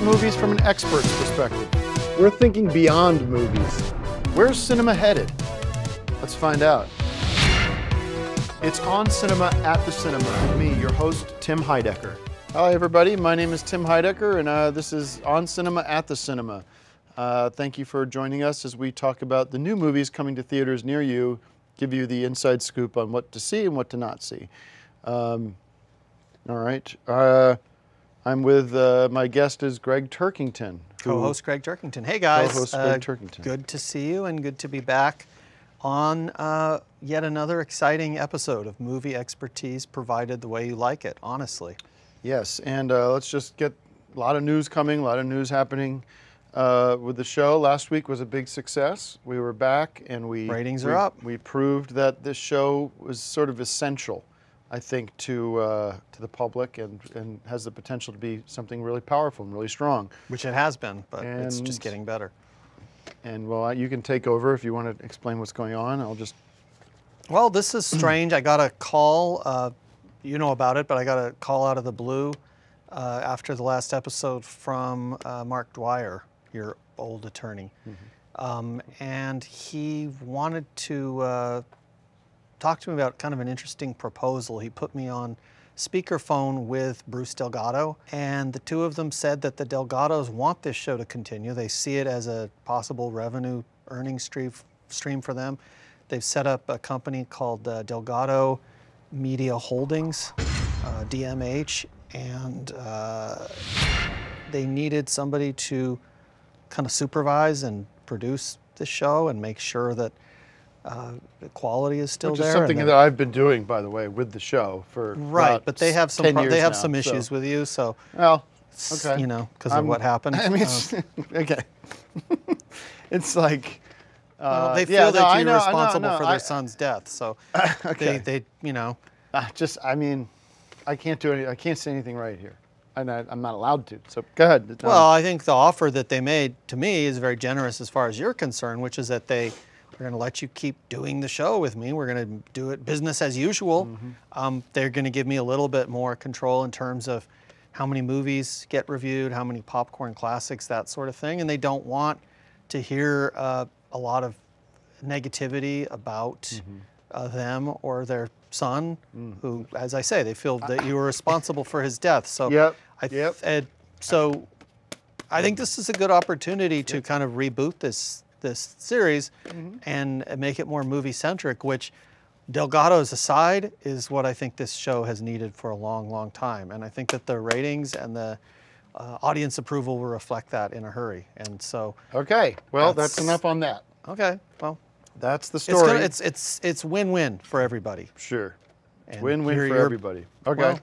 at movies from an expert's perspective. We're thinking beyond movies. Where's cinema headed? Let's find out. It's On Cinema at the Cinema with me, your host, Tim Heidecker. Hi, everybody. My name is Tim Heidecker, and uh, this is On Cinema at the Cinema. Uh, thank you for joining us as we talk about the new movies coming to theaters near you, give you the inside scoop on what to see and what to not see. Um, all right. Uh, I'm with uh, my guest is Gregg Turkington. Co-host Gregg Turkington. Hey guys, Co-host Uh, Gregg Turkington. Good to see you and good to be back on uh, yet another exciting episode of movie expertise provided the way you like it. Honestly, Yes, and uh, let's just get a lot of news coming, a lot of news happening uh, with the show. Last week was a big success. We were back, and we Ratings we- are up. We proved that this show was sort of essential, I think, to uh, to the public, and and has the potential to be something really powerful and really strong. which it has been, but it's just getting better. And well, you can take over if you want to explain what's going on. I'll just Well, this is strange. I got a call. Uh, you know about it, but I got a call out of the blue uh, after the last episode from uh, Mark Dwyer, your old attorney, um, and he wanted to uh, talk to me about kind of an interesting proposal. He put me on speakerphone with Bruce Delgado, and the two of them said that the Delgados want this show to continue. They see it as a possible revenue earning stream, stream for them. They've set up a company called uh, Delgado Media Holdings, uh, DMH, and uh, they needed somebody to kind of supervise and produce the show and make sure that uh, the quality is still which there. is something that- I've been doing, by the way, with the show for Right, but they have some they have now, some so- issues with you, so Well, okay. you know because of what happened. I mean, uh, okay. it's like. well, Uh, they feel yeah, no, that I you're know, I know, responsible no, for I- their son's death, so Okay. they, they, you know, Ah, just, I mean, I can't do any. I can't say anything right here, and I, I'm not allowed to. So go ahead. Um, Well, I think the offer that they made to me is very generous as far as you're concerned, which is that they are going to let you keep doing the show with me. We're going to do it business as usual. Mm-hmm. Um, they're going to give me a little bit more control in terms of how many movies get reviewed, how many popcorn classics, that sort of thing. And they don't want to hear uh, a lot of negativity about Mm-hmm. uh, them or their son, Mm. who, as I say, they feel that you were responsible for his death. So Yep, I yep. so I think this is a good opportunity to kind of reboot this this series Mm-hmm. and make it more movie centric, which Delgado's aside is what I think this show has needed for a long, long time. And I think that the ratings and the uh, audience approval will reflect that in a hurry. And so, okay. Well, that's, That's- enough on that. okay, well, That's the it's story. gonna, it's it's it's win-win for everybody. sure. And Win-win for everybody. Okay. well,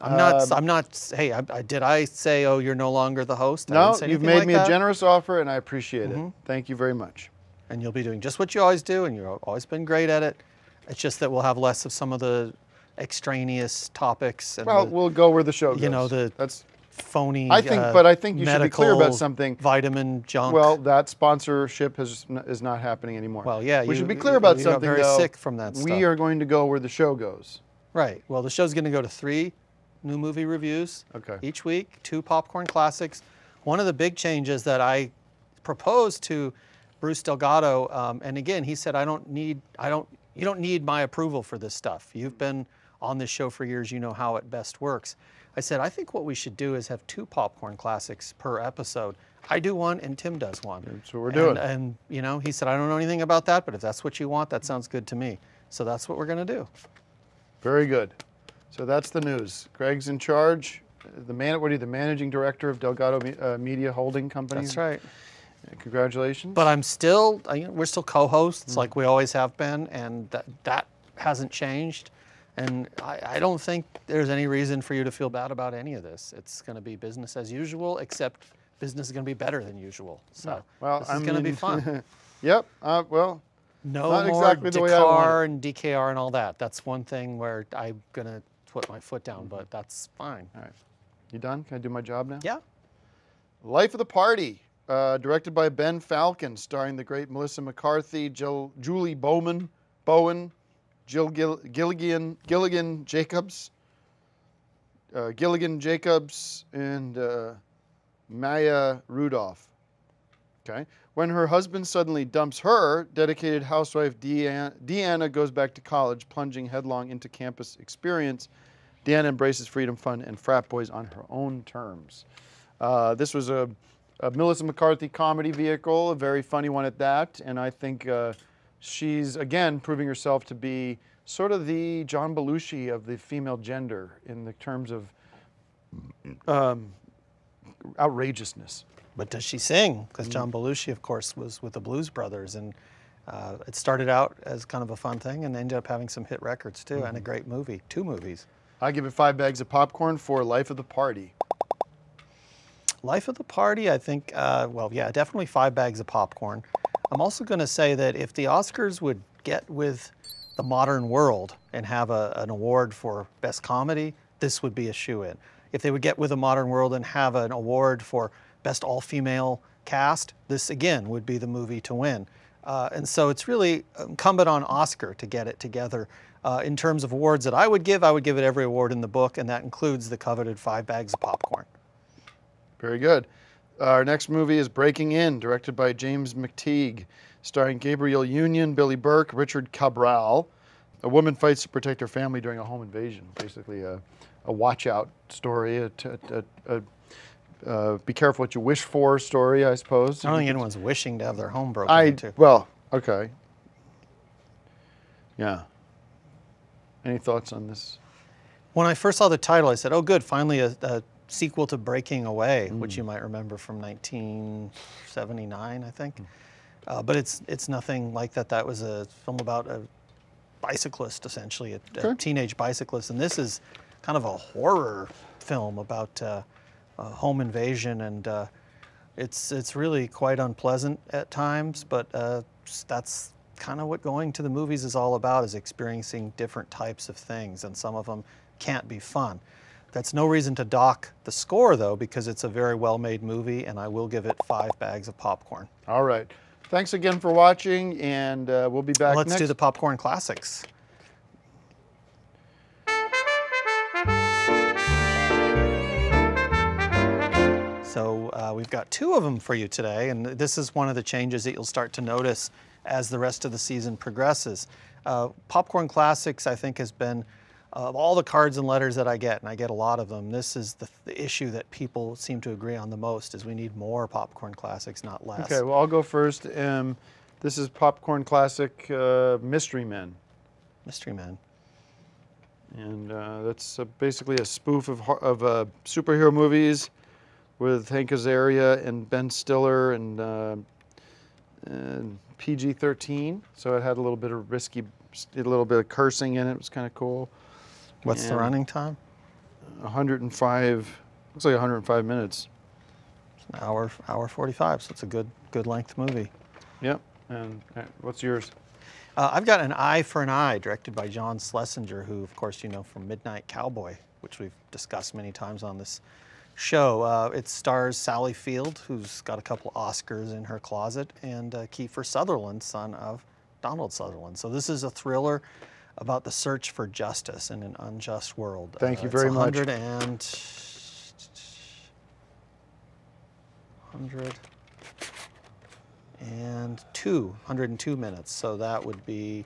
I'm not. Um, I'm not. Hey, I, I, did I say, oh, you're no longer the host? I no, you've made like me that. a generous offer, and I appreciate Mm-hmm. it. Thank you very much. and you'll be doing just what you always do, and you've always been great at it. It's just that we'll have less of some of the extraneous topics and Well, the we'll go where the show goes. you know, the- that's phony. I think- uh, but I think you should be clear about something. Vitamin junk. well, that sponsorship has, is not happening anymore. Well, yeah, we you- should be clear about you something very though. sick from that We stuff. are going to go where the show goes. right. Well, the show's going to go to three new movie reviews Okay. each week, two popcorn classics. One of the big changes that I proposed to Bruce Delgado, um, and again, he said, "I don't need, I don't, you don't need my approval for this stuff. You've been on this show for years. You know how it best works." I said, "I think what we should do is have two popcorn classics per episode. I do one, and Tim does one. That's what we're And- doing. And you know, he said, "I don't know anything about that, but if that's what you want, that sounds good to me." So that's what we're going to do. Very good. So that's the news. Gregg's in charge. The man, what are you, the managing director of Delgado uh, Media Holding Company? That's right. Congratulations. But I'm still, I- you know, we're still Mm. co-hosts like we always have been, and that that hasn't changed. And I, I don't think there's any reason for you to feel bad about any of this. It's going to be business as usual, except business is going to be better than usual. So well, this I is going to be fun. yep. Uh, well, No Not more exactly the way I want DCAR and DKR and all that. That's one thing where I'm going to put my foot down, but that's fine. all right. You done? Can I do my job now? Yeah. Life of the Party, uh, directed by Ben Falcone, starring the great Melissa McCarthy, Jill, Julie Bowman, Bowen, Jill Gill, Gilligan, Gilligan Jacobs, uh, Gilligan Jacobs, and uh, Maya Rudolph. Okay. When her husband suddenly dumps her, dedicated housewife Deanna, Deanna goes back to college, plunging headlong into campus experience. Deanna embraces freedom, fun, and frat boys on her own terms. Uh, this was a, a Melissa McCarthy comedy vehicle, a very funny one at that, and I think uh, she's again proving herself to be sort of the John Belushi of the female gender in the terms of um, outrageousness. But does she sing? Because John Belushi, of course, was with the Blues Brothers, and uh, it started out as kind of a fun thing, and ended up having some hit records too, and a great movie, two movies. I give it five bags of popcorn for Life of the Party. Life of the Party, I think, uh, well, yeah, definitely five bags of popcorn. I'm also going to say that if the Oscars would get with the modern world and have a, an award for best comedy, this would be a shoe in. If they would get with the modern world and have an award for best all female cast, this again would be the movie to win. Uh, and so it's really incumbent on Oscar to get it together. Uh, in terms of awards that I would give, I would give it every award in the book, and that includes the coveted five bags of popcorn. Very good. Our next movie is Breaking In, directed by James McTeigue, starring Gabrielle Union, Billy Burke, Richard Cabral. A woman fights to protect her family during a home invasion. Basically, a, a watch out story, a, a, a, a be careful what you wish for story, I suppose. I don't think anyone's wishing to have their home broken I into. well, okay. Yeah. Any thoughts on this? When I first saw the title, I said, "Oh, good! Finally, a, a sequel to Breaking Away, which you might remember from 1979, I think." Uh, but it's it's nothing like that. That was a film about a bicyclist, essentially, a, a teenage bicyclist, and this is kind of a horror film about uh, a home invasion, and uh, it's it's really quite unpleasant at times. But uh, that's kind of what going to the movies is all about: is experiencing different types of things, and some of them can't be fun. That's no reason to dock the score, though, because it's a very well-made movie, and I will give it five bags of popcorn. All right. Thanks again for watching, and uh, we'll be back Let's next do the popcorn classics. So uh, we've got two of them for you today, and this is one of the changes that you'll start to notice as the rest of the season progresses. Uh, Popcorn Classics, I think, has been of all the cards and letters that I get, and I get a lot of them. This is the, the issue that people seem to agree on the most: is we need more Popcorn Classics, not less. Okay, well, I'll go first. Um, this is Popcorn Classic uh, Mystery Men. Mystery Men. And uh, that's uh, basically a spoof of, of uh, superhero movies with Hank Azaria and Ben Stiller and, uh, and PG-13. So it had a little bit of risky, a little bit of cursing in it. It was kind of cool. What's the running time? 105, looks like 105 minutes. An hour, hour 45. So it's a good, good length movie. Yep. And uh, what's yours? Uh, I've got an Eye for an Eye, directed by John Schlesinger, who, of course, you know from Midnight Cowboy, which we've discussed many times on this show. Uh, it stars Sally Field, who's got a couple Oscars in her closet, and uh, Kiefer Sutherland, son of Donald Sutherland. So this is a thriller about the search for justice in an unjust world. Thank you it's very much. 100 and 100 and two, 102 minutes. So that would be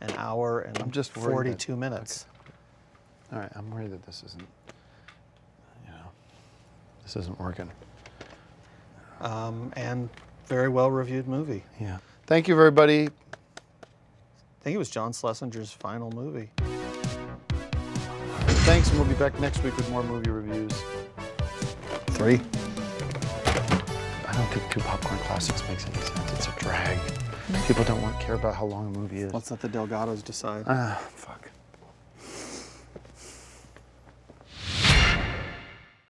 an hour and I'm just worried that- 42 minutes. All right, I'm worried that this isn't, you this isn't working. Um, and very well reviewed movie. Yeah. Thank you, everybody. I think it was John Schlesinger's final movie. Thanks, and we'll be back next week with more movie reviews. Three. I don't think two popcorn classics makes any sense. It's a drag. People don't want care about how long a movie is. Let's let the Delgados decide. Ah, fuck.